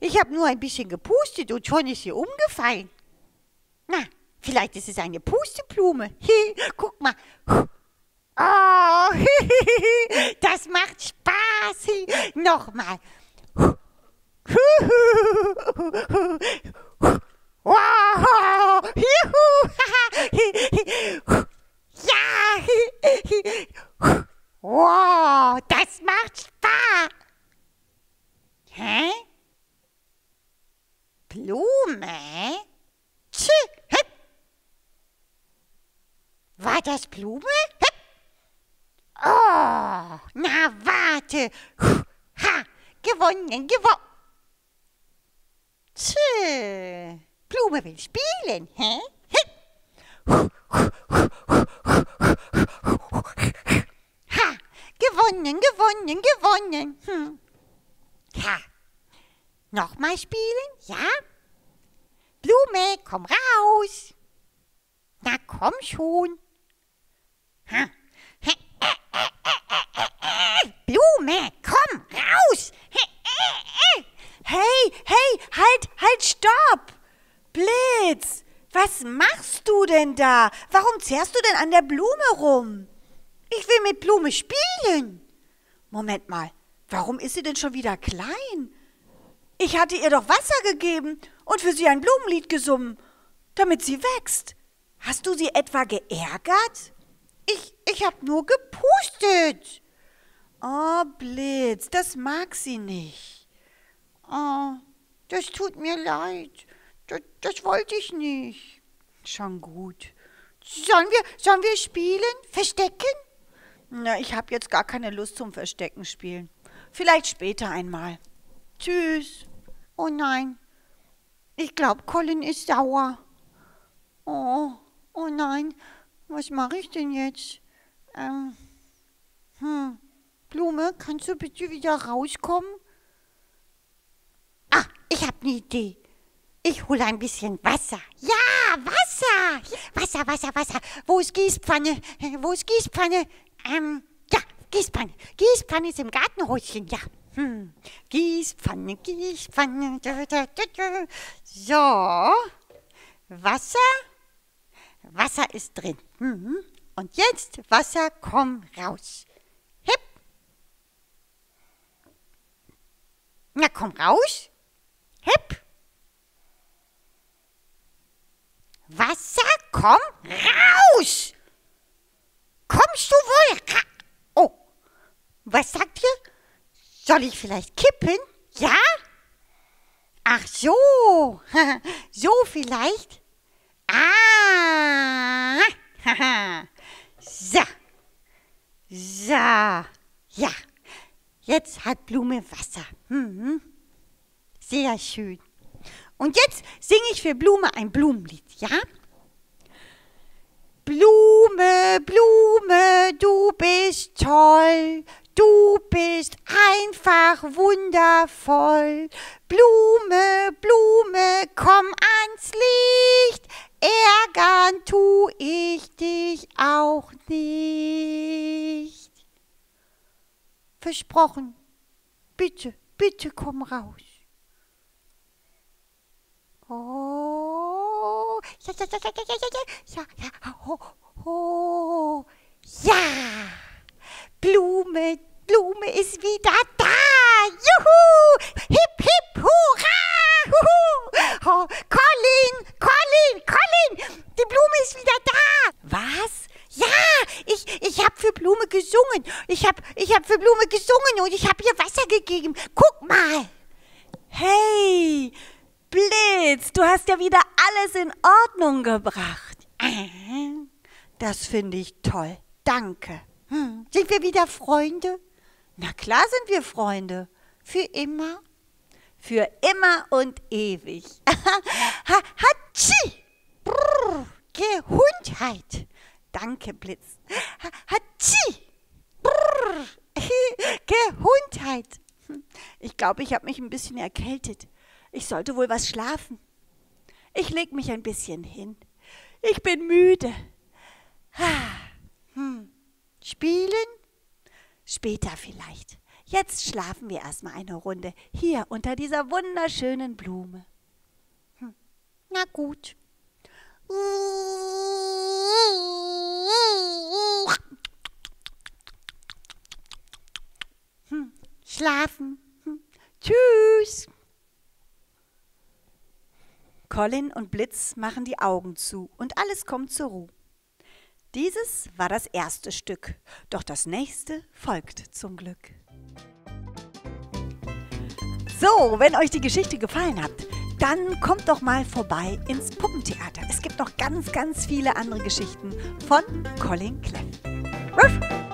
Ich habe nur ein bisschen gepustet und schon ist sie umgefallen. Na, vielleicht ist es eine Pusteblume. Guck mal. Oh, das macht Spaß. Nochmal. Wow. Ja. Wow, das macht Spaß. Hä? Blume? Tsch, hip. War das Blume? Hip. Oh, na warte. Ha, gewonnen, gewonnen. Tsch, Blume will spielen, hä? Hip. Ha, gewonnen, gewonnen, gewonnen. Hm. Ja. Nochmal spielen, ja? Blume, komm raus. Na komm schon. Blume, komm raus. Hey, hey, halt, halt, stopp. Blitz, was machst du denn da? Warum zerrst du denn an der Blume rum? Ich will mit Blume spielen. Moment mal, warum ist sie denn schon wieder klein? Ich hatte ihr doch Wasser gegeben und für sie ein Blumenlied gesungen, damit sie wächst. Hast du sie etwa geärgert? Ich, ich hab nur gepustet. Oh, Blitz, das mag sie nicht. Oh, das tut mir leid. Das, das wollte ich nicht. Schon gut. Sollen wir, sollen wir spielen? Verstecken? Na, ich habe jetzt gar keine Lust zum Verstecken spielen. Vielleicht später einmal. Tschüss. Oh nein. Ich glaube, Colin ist sauer. Oh, oh nein. Was mache ich denn jetzt? Ähm, hm. Blume, kannst du bitte wieder rauskommen? Ah, ich habe eine Idee. Ich hole ein bisschen Wasser. Ja, Wasser. Wasser, Wasser, Wasser. Wo ist Gießpfanne? Wo ist Gießpfanne? Ähm, ja, Gießpfanne. Gießpfanne ist im Gartenhäuschen, ja. Hm. Gießpfanne, Gießpfanne. Da, da, da, so. Wasser. Wasser ist drin. Mhm. Und jetzt, Wasser, komm raus. Hip. Na, komm raus. Hip. Wasser, komm raus. Kommst du wohl ra Oh, was sagt ihr? Soll ich vielleicht kippen? Ja? Ach so, so vielleicht. Ah, so, so, ja. Jetzt hat Blume Wasser. Mhm. Sehr schön. Und jetzt singe ich für Blume ein Blumenlied, ja? Blume, Blume, du bist toll, du bist einfach wundervoll. Blume, Blume, komm ans Licht, ärgern tu ich dich auch nicht. Versprochen, bitte, bitte komm raus. Oh, ja, ja, ja, ja, ja, ja, ja, ja, ja, oh, oh, ja. Blume, Blume ist wieder da. Juhu, hip, hip, hurra, huhu. Oh, Colin, Colin, Colin, die Blume ist wieder da. Was? Ja, ich, ich habe für Blume gesungen. Ich habe ich hab für Blume gesungen und ich habe ihr Wasser gegeben. Guck mal. Hey, Blitz, du hast ja wieder alles in Ordnung gebracht. Das finde ich toll. Danke. Hm, sind wir wieder Freunde? Na klar sind wir Freunde. Für immer? Für immer und ewig. Hatschi! Brrr, Gehundheit. Danke, Blitz. Hatschi! Gehundheit. Ich glaube, ich habe mich ein bisschen erkältet. Ich sollte wohl was schlafen. Ich leg mich ein bisschen hin. Ich bin müde. Hm. Spielen? Später vielleicht. Jetzt schlafen wir erstmal eine Runde hier unter dieser wunderschönen Blume. Hm. Na gut. Hm. Schlafen. Hm. Tschüss. Colin und Blitz machen die Augen zu und alles kommt zur Ruhe. Dieses war das erste Stück, doch das nächste folgt zum Glück. So, wenn euch die Geschichte gefallen hat, dann kommt doch mal vorbei ins Puppentheater. Es gibt noch ganz, ganz viele andere Geschichten von Colin Cleff. Ruff!